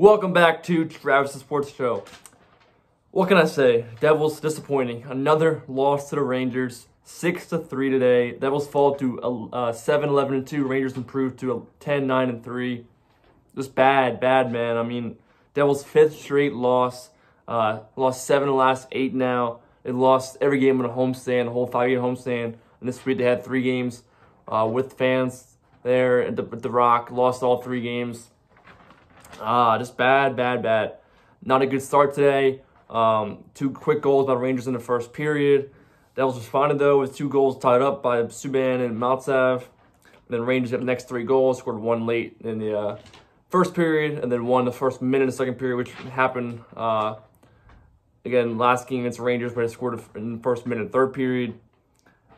Welcome back to Travis Sports Show. What can I say? Devils disappointing. Another loss to the Rangers. 6 to 3 today. Devils fall to uh, 7 11 and 2. Rangers improved to 10 9 and 3. Just bad, bad, man. I mean, Devils' fifth straight loss. Uh, lost seven of the last eight now. They lost every game on a homestand, a whole five game homestand. And this week they had three games uh, with fans there at the, at the Rock. Lost all three games. Ah, just bad, bad, bad. Not a good start today. Um, two quick goals by Rangers in the first period. Devils responded though with two goals tied up by Subban and Maltsev. Then Rangers got the next three goals, scored one late in the uh, first period, and then one the first minute of the second period, which happened uh, again last game against Rangers, but it scored in the first minute, third period.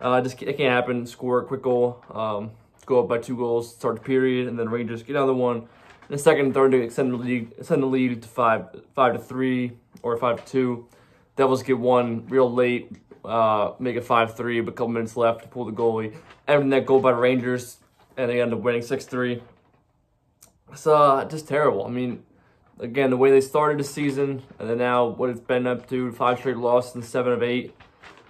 Uh, just it can't happen. Score a quick goal, um, go up by two goals, start the period, and then Rangers get another one the second and third to extend the lead, extend the lead to five, five to three or five to two. Devils get one real late, uh, make it five three, but a couple minutes left to pull the goalie. And that goal by Rangers, and they end up winning six three. It's uh, just terrible. I mean, again, the way they started the season, and then now what it's been up to, five straight losses and seven of eight.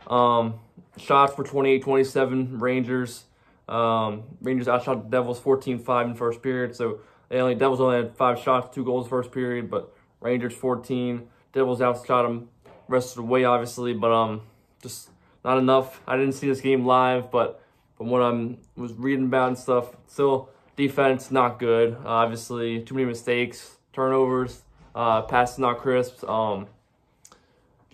Um, shots for 28-27, Rangers. Um, Rangers outshot the Devils 14-5 in first period, so they only Devils only had five shots, two goals first period, but Rangers 14. Devils outshot them rest of the way, obviously, but um, just not enough. I didn't see this game live, but from what I'm was reading about and stuff, still defense not good. Uh, obviously, too many mistakes, turnovers, uh, passes not crisp. Um,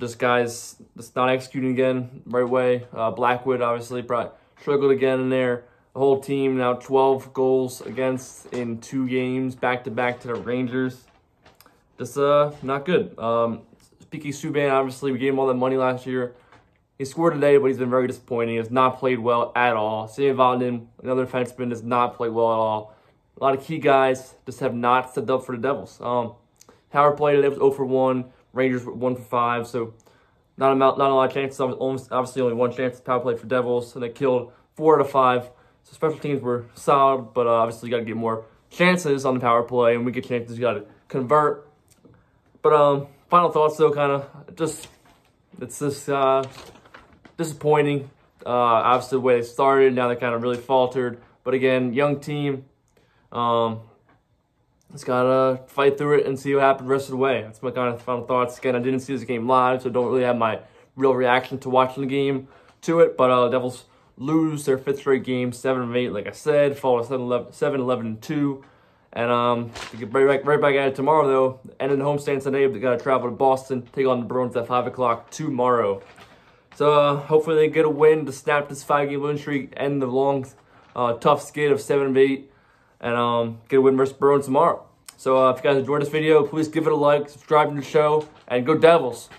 just guys just not executing again right way. Uh, Blackwood obviously probably struggled again in there. Whole team now 12 goals against in two games back to back to the Rangers. Just uh not good. Um, speaking Subban, obviously we gave him all that money last year. He scored today, but he's been very disappointing. He has not played well at all. Sam Vatanen, another defenseman, does not play well at all. A lot of key guys just have not stepped up for the Devils. Um, Power play today was 0 for 1. Rangers were 1 for 5. So not a, not a lot of chances. Obviously, only one chance power play for Devils. And they killed 4 out of 5 so special teams were solid, but uh, obviously you got to get more chances on the power play, and we get chances you got to convert. But um, final thoughts though, kind of just it's just uh, disappointing. Uh, obviously the way they started, now they kind of really faltered. But again, young team. Um, just gotta fight through it and see what happens the rest of the way. That's my kind of final thoughts. Again, I didn't see this game live, so don't really have my real reaction to watching the game to it. But uh, Devils lose their fifth straight game, 7 of 8, like I said, fall to 7 11, 7, 11 and 2. And um, get right back, right back at it tomorrow, though, and in the homestand today, they got to travel to Boston, take on the Bruins at 5 o'clock tomorrow. So uh, hopefully they get a win to snap this five-game win streak, end the long, uh, tough skid of 7 of 8, and um, get a win versus Bruins tomorrow. So uh, if you guys enjoyed this video, please give it a like, subscribe to the show, and go Devils!